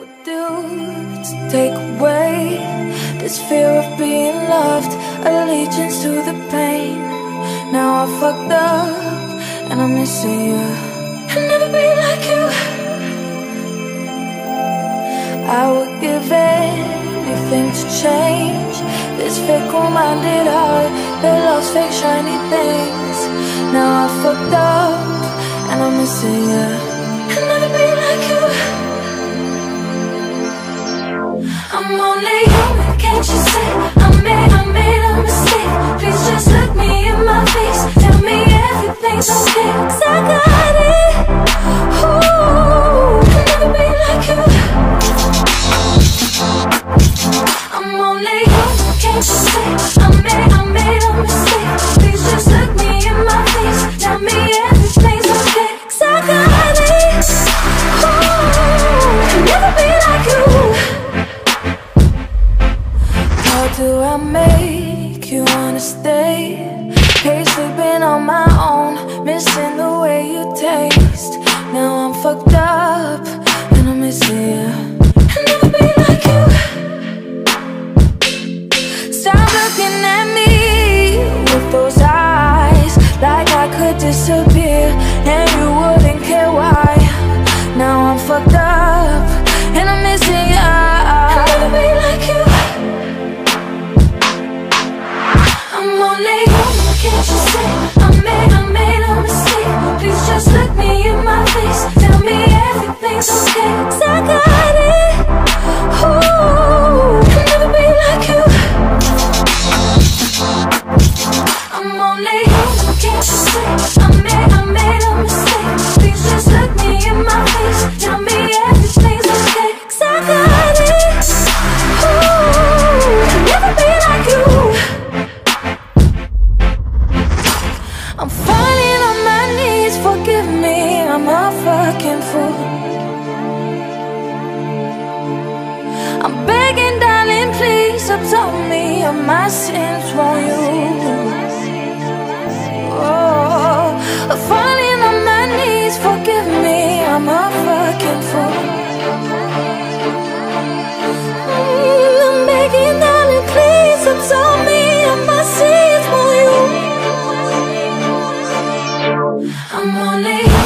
would do to take away this fear of being loved, allegiance to the pain. Now I fucked up and I'm missing you. I'll never be like you. I would give anything to change this fickle-minded heart that loves fake shiny things. Now I fucked up and I'm missing you. I'll never be like you. I'm only human, can't you see? I'm made, do I make you wanna stay? Hate sleeping on my own, missing the way you taste. Now I'm fucked up and I'm missing you. I'll never be like you. Stop looking at me with those eyes, like I could disappear slipped on me of my sins, for you? Oh, falling on my knees, forgive me, I'm a fucking fool. Mm, begging, darling, please me my sins, you? I'm only.